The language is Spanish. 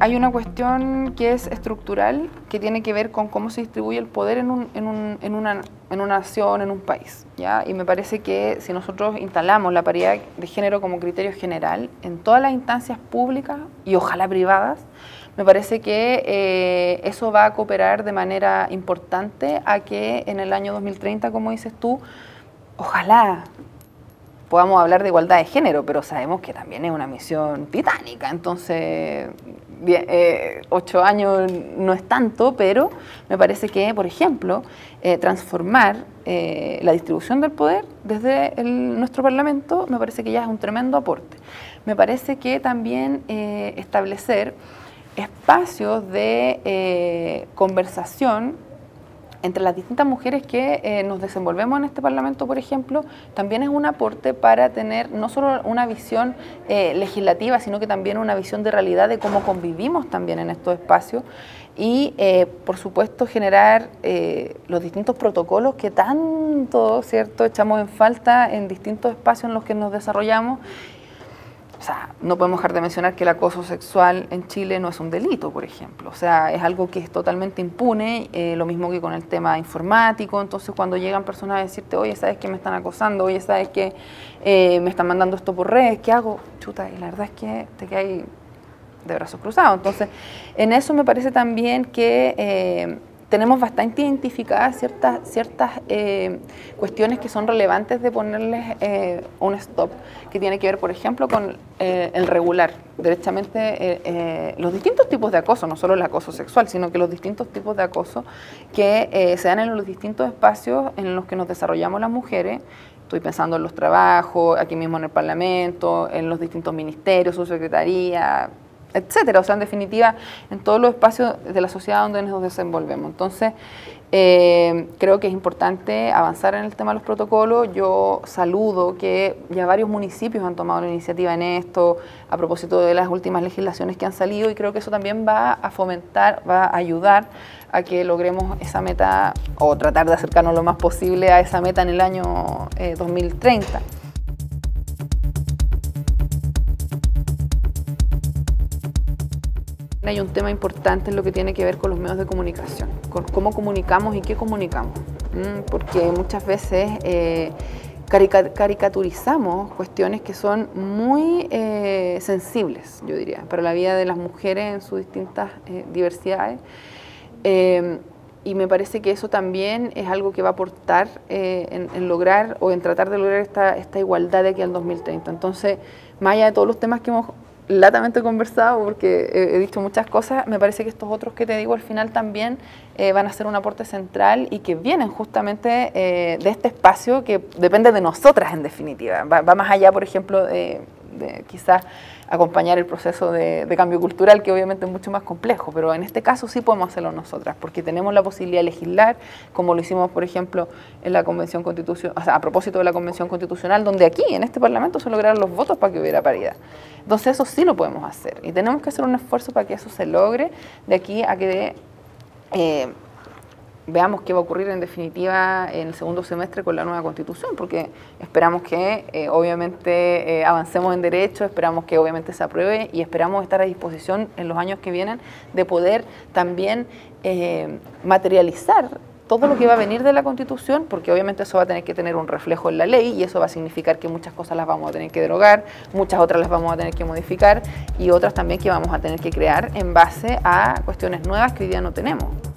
Hay una cuestión que es estructural, que tiene que ver con cómo se distribuye el poder en, un, en, un, en, una, en una nación, en un país. ¿ya? Y me parece que si nosotros instalamos la paridad de género como criterio general en todas las instancias públicas y ojalá privadas, me parece que eh, eso va a cooperar de manera importante a que en el año 2030, como dices tú, ojalá podamos hablar de igualdad de género, pero sabemos que también es una misión titánica, entonces eh, ocho años no es tanto, pero me parece que, por ejemplo, eh, transformar eh, la distribución del poder desde nuestro Parlamento me parece que ya es un tremendo aporte. Me parece que también establecer espacios de conversación entre las distintas mujeres que eh, nos desenvolvemos en este Parlamento, por ejemplo, también es un aporte para tener no solo una visión eh, legislativa, sino que también una visión de realidad de cómo convivimos también en estos espacios y, eh, por supuesto, generar los distintos protocolos que tanto, ¿cierto?, echamos en falta en distintos espacios en los que nos desarrollamos o sea, no podemos dejar de mencionar que el acoso sexual en Chile no es un delito, por ejemplo. O sea, es algo que es totalmente impune, eh, lo mismo que con el tema informático. Entonces, cuando llegan personas a decirte, oye, ¿sabes que me están acosando? Oye, ¿sabes que eh, me están mandando esto por redes? ¿Qué hago? Chuta, y la verdad es que te quedas de brazos cruzados. Entonces, en eso me parece también que eh, tenemos bastante identificadas ciertas, ciertas eh, cuestiones que son relevantes de ponerles eh, un stop, que tiene que ver, por ejemplo, con eh, el regular, derechamente los distintos tipos de acoso, no solo el acoso sexual, sino que los distintos tipos de acoso que se dan en los distintos espacios en los que nos desarrollamos las mujeres. Estoy pensando en los trabajos, aquí mismo en el Parlamento, en los distintos ministerios, su secretaría, etcétera. O sea, en definitiva, en todos los espacios de la sociedad donde nos desenvolvemos. Entonces, eh, creo que es importante avanzar en el tema de los protocolos. Yo saludo que ya varios municipios han tomado la iniciativa en esto a propósito de las últimas legislaciones que han salido y creo que eso también va a fomentar, va a ayudar a que logremos esa meta o tratar de acercarnos lo más posible a esa meta en el año 2030. Hay un tema importante en lo que tiene que ver con los medios de comunicación, con cómo comunicamos y qué comunicamos, porque muchas veces eh, caricaturizamos cuestiones que son muy eh, sensibles, yo diría, para la vida de las mujeres en sus distintas eh, diversidades. y me parece que eso también es algo que va a aportar en, lograr o en tratar de lograr esta, esta igualdad de aquí al 2030. Entonces, más allá de todos los temas que hemos latamente conversado porque he, dicho muchas cosas, me parece que estos otros que te digo al final también eh, van a ser un aporte central y que vienen justamente eh, de este espacio que depende de nosotras en definitiva. Va, va más allá, por ejemplo, de, de quizás acompañar el proceso de, cambio cultural, que obviamente es mucho más complejo, pero en este caso sí podemos hacerlo nosotras, porque tenemos la posibilidad de legislar, como lo hicimos, por ejemplo, en la Convención Constitucional, o sea, a propósito de la Convención Constitucional, donde aquí, en este Parlamento, se lograron los votos para que hubiera paridad. Entonces eso sí lo podemos hacer, y tenemos que hacer un esfuerzo para que eso se logre de aquí a que... Eh, veamos qué va a ocurrir en definitiva en el segundo semestre con la nueva constitución, porque esperamos que eh, obviamente eh, avancemos en derecho, esperamos que obviamente se apruebe y esperamos estar a disposición en los años que vienen de poder también eh, materializar todo lo que va a venir de la Constitución, porque obviamente eso va a tener que tener un reflejo en la ley y eso va a significar que muchas cosas las vamos a tener que derogar, muchas otras las vamos a tener que modificar y otras también que vamos a tener que crear en base a cuestiones nuevas que hoy día no tenemos.